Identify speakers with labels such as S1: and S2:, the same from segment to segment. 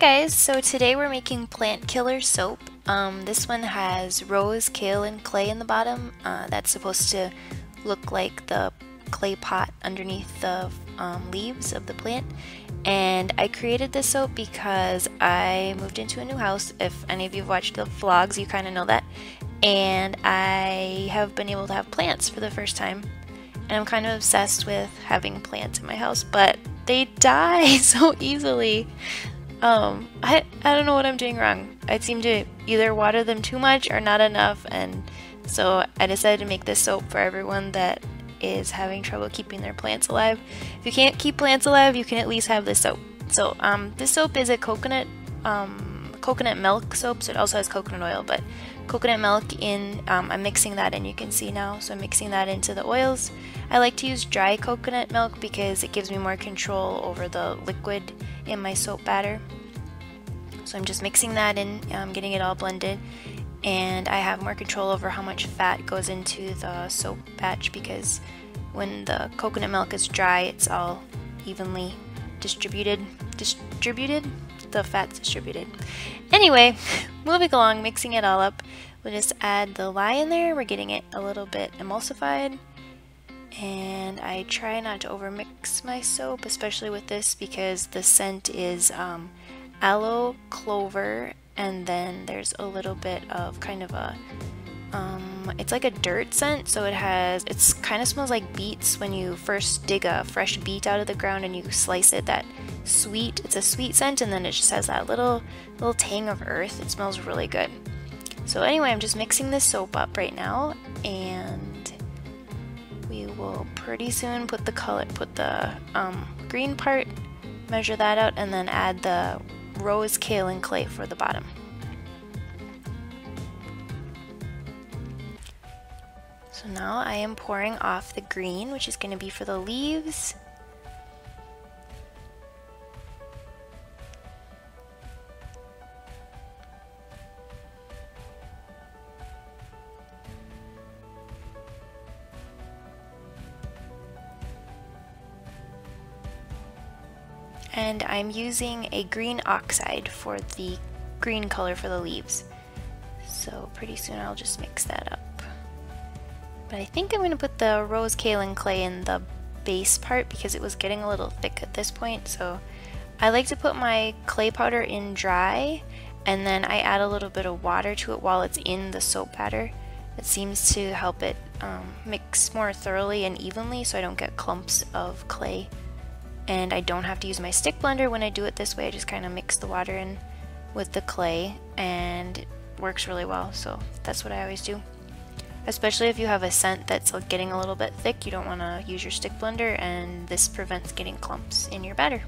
S1: Guys, so today we're making plant killer soap. Um, this one has rose kaolin clay in the bottom. Uh, that's supposed to look like the clay pot underneath the um, leaves of the plant. And I created this soap because I moved into a new house. If any of you have watched the vlogs, you kind of know that. And I have been able to have plants for the first time. And I'm kind of obsessed with having plants in my house, but they die so easily. Um, I, I don't know what I'm doing wrong. I seem to either water them too much or not enough, and so I decided to make this soap for everyone that is having trouble keeping their plants alive. If you can't keep plants alive, you can at least have this soap. So um, this soap is a coconut um, coconut milk soap, so it also has coconut oil, but coconut milk in, um, I'm mixing that in, you can see now, so I'm mixing that into the oils. I like to use dry coconut milk because it gives me more control over the liquid in my soap batter. So I'm just mixing that in, um, getting it all blended, and I have more control over how much fat goes into the soap batch because when the coconut milk is dry, it's all evenly distributed. Distributed? The fat's distributed. Anyway, moving along, mixing it all up, we'll just add the lye in there. We're getting it a little bit emulsified. And I try not to overmix my soap, especially with this because the scent is um, aloe, clover, and then there's a little bit of kind of a um, it's like a dirt scent so it has it's kind of smells like beets when you first dig a fresh beet out of the ground and you slice it that sweet it's a sweet scent and then it just has that little little tang of earth. It smells really good. So anyway I'm just mixing this soap up right now and we will pretty soon put the color put the um, green part measure that out and then add the rose kaolin clay for the bottom So now I am pouring off the green, which is going to be for the leaves. And I'm using a green oxide for the green color for the leaves. So pretty soon I'll just mix that up. But I think I'm going to put the rose kaolin clay in the base part because it was getting a little thick at this point. So I like to put my clay powder in dry and then I add a little bit of water to it while it's in the soap batter. It seems to help it um, mix more thoroughly and evenly so I don't get clumps of clay. And I don't have to use my stick blender when I do it this way. I just kind of mix the water in with the clay and it works really well. So that's what I always do. Especially if you have a scent that's getting a little bit thick, you don't want to use your stick blender and this prevents getting clumps in your batter.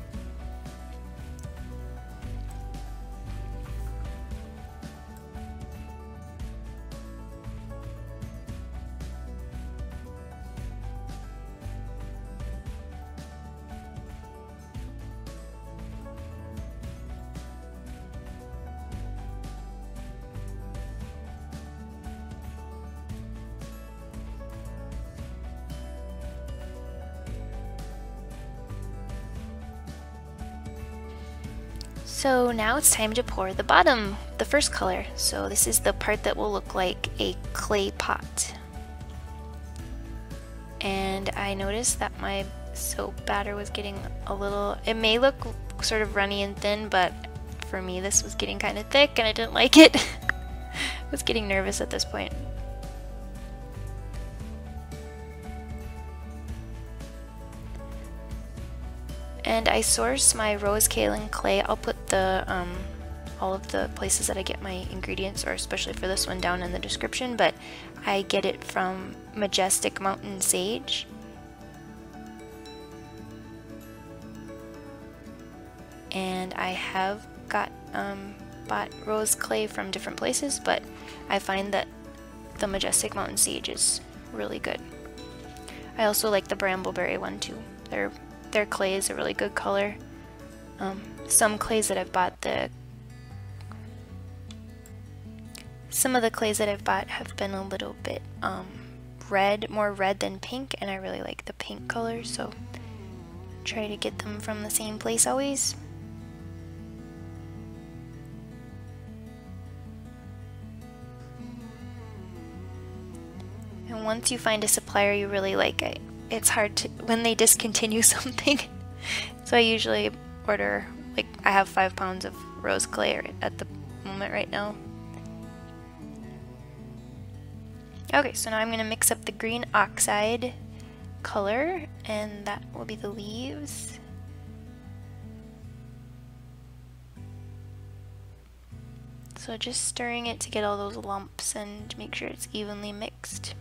S1: So now it's time to pour the bottom, the first color. So this is the part that will look like a clay pot. And I noticed that my soap batter was getting a little, it may look sort of runny and thin, but for me this was getting kind of thick and I didn't like it. I was getting nervous at this point. And I source my rose kaolin clay. I'll put the um, all of the places that I get my ingredients, or especially for this one, down in the description. But I get it from Majestic Mountain Sage. And I have got um, bought rose clay from different places, but I find that the Majestic Mountain Sage is really good. I also like the Brambleberry one too. They're their clay is a really good color. Um, some clays that I've bought, the some of the clays that I've bought have been a little bit um, red, more red than pink, and I really like the pink color, so try to get them from the same place always. And once you find a supplier you really like, I, it's hard to when they discontinue something. so I usually order like I have five pounds of rose clay at the moment right now. Okay, so now I'm going to mix up the green oxide color, and that will be the leaves. So just stirring it to get all those lumps and make sure it's evenly mixed.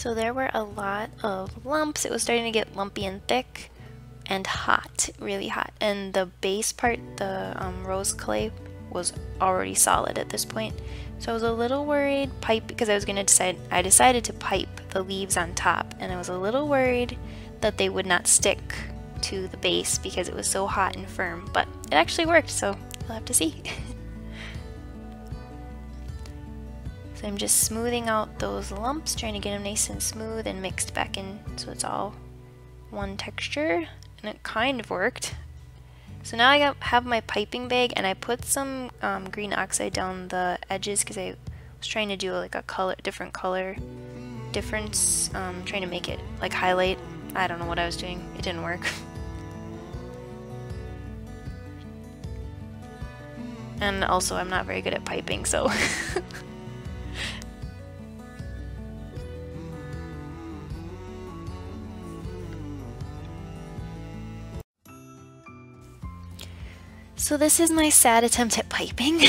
S1: So there were a lot of lumps. It was starting to get lumpy and thick and hot, really hot. And the base part, the um, rose clay, was already solid at this point. So I was a little worried pipe because I was going to decide, I decided to pipe the leaves on top and I was a little worried that they would not stick to the base because it was so hot and firm, but it actually worked, so you'll have to see. So I'm just smoothing out those lumps, trying to get them nice and smooth and mixed back in so it's all one texture. And it kind of worked. So now I got, have my piping bag and I put some um, green oxide down the edges because I was trying to do like a color, different color difference, um, trying to make it like highlight. I don't know what I was doing. It didn't work. and also I'm not very good at piping, so So this is my sad attempt at piping.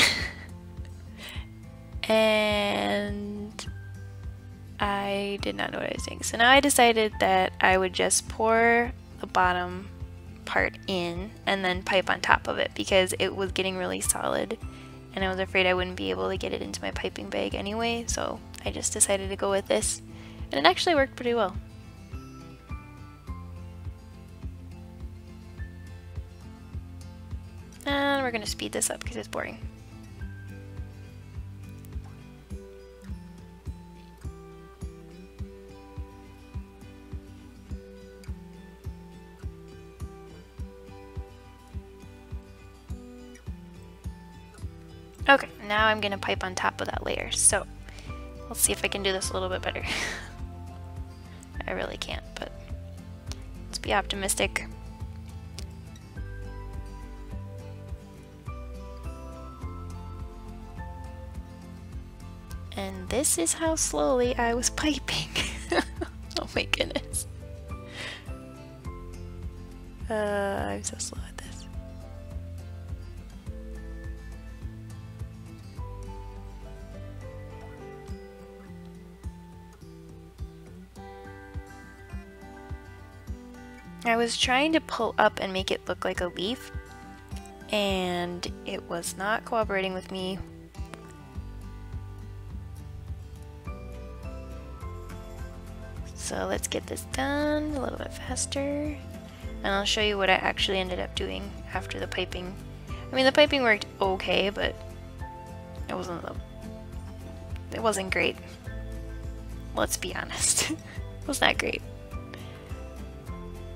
S1: and I did not know what I was doing. So now I decided that I would just pour the bottom part in and then pipe on top of it because it was getting really solid and I was afraid I wouldn't be able to get it into my piping bag anyway so I just decided to go with this and it actually worked pretty well. And we're to speed this up because it's boring. Okay, now I'm to pipe on top of that layer. So, let's see if I can do this a little bit better. I really can't, but let's be optimistic. And this is how slowly I was piping. oh my goodness. Uh, I'm so slow at this. I was trying to pull up and make it look like a leaf, and it was not cooperating with me So let's get this done a little bit faster. And I'll show you what I actually ended up doing after the piping. I mean, the piping worked okay, but it wasn't it wasn't great. Let's be honest. it was not great.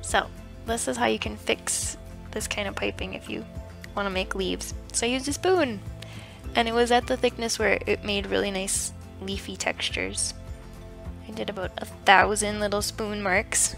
S1: So, this is how you can fix this kind of piping if you want to make leaves. So I used a spoon, and it was at the thickness where it made really nice leafy textures. I did about a thousand little spoon marks.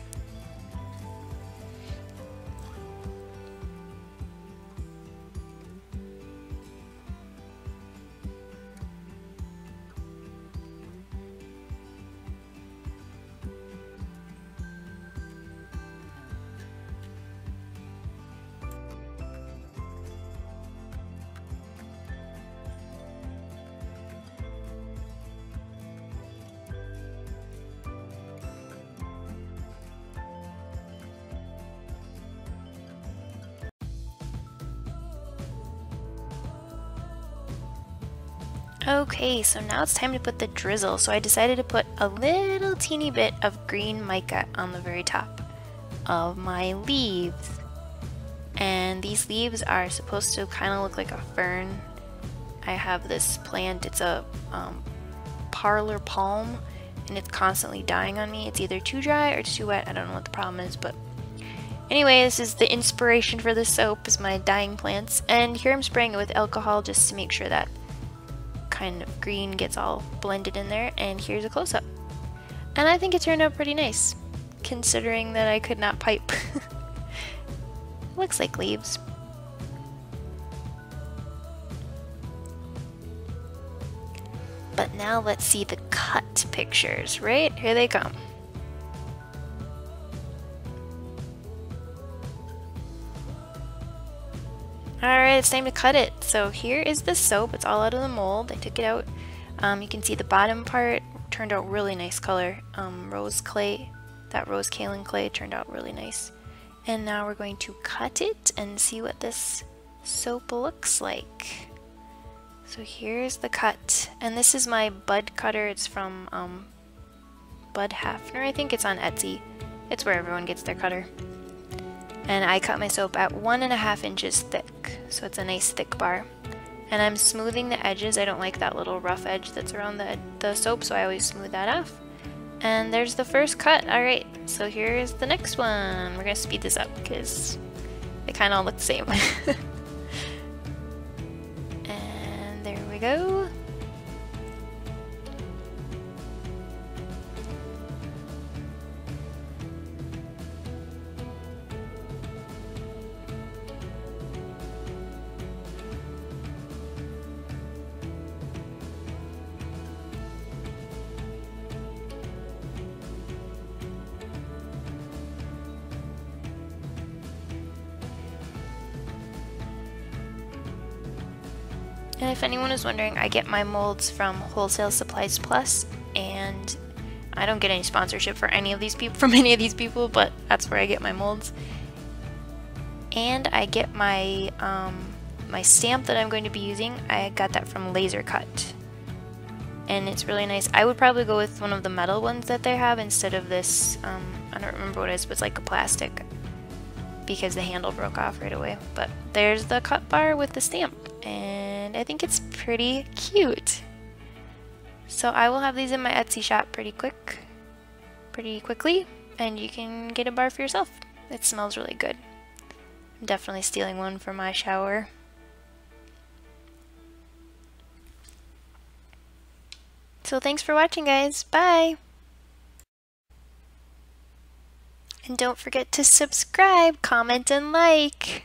S1: Okay, so now it's time to put the drizzle. So I decided to put a little teeny bit of green mica on the very top of my leaves. And these leaves are supposed to kind of look like a fern. I have this plant, it's a um, parlor palm, and it's constantly dying on me. It's either too dry or too wet, I don't know what the problem is, but Anyway, this is the inspiration for the soap, is my dying plants. And here I'm spraying it with alcohol just to make sure that kind of green gets all blended in there and here's a close-up. And I think it turned out pretty nice, considering that I could not pipe. Looks like leaves. But now let's see the cut pictures, right? Here they come. Alright, it's time to cut it. So here is the soap. It's all out of the mold. I took it out. Um, you can see the bottom part turned out really nice color. Um, rose clay, that rose kaolin clay turned out really nice. And now we're going to cut it and see what this soap looks like. So here's the cut. And this is my bud cutter. It's from um, Bud Hafner, I think. It's on Etsy. It's where everyone gets their cutter and I cut my soap at one and a half inches thick so it's a nice thick bar. And I'm smoothing the edges. I don't like that little rough edge that's around the, the soap so I always smooth that off. And there's the first cut. Alright so here's the next one. We're gonna speed this up because they kind of all look the same. And there we go And if anyone is wondering, I get my molds from Wholesale Supplies Plus, and I don't get any sponsorship for any of these people from any of these people, but that's where I get my molds. And I get my um, my stamp that I'm going to be using. I got that from Laser Cut, and it's really nice. I would probably go with one of the metal ones that they have instead of this. Um, I don't remember what it is, but it's like a plastic because the handle broke off right away. But there's the cut bar with the stamp, and and I think it's pretty cute. So I will have these in my Etsy shop pretty quick, pretty quickly, and you can get a bar for yourself. It smells really good. I'm definitely stealing one for my shower. So thanks for watching guys, bye! And don't forget to subscribe, comment, and like!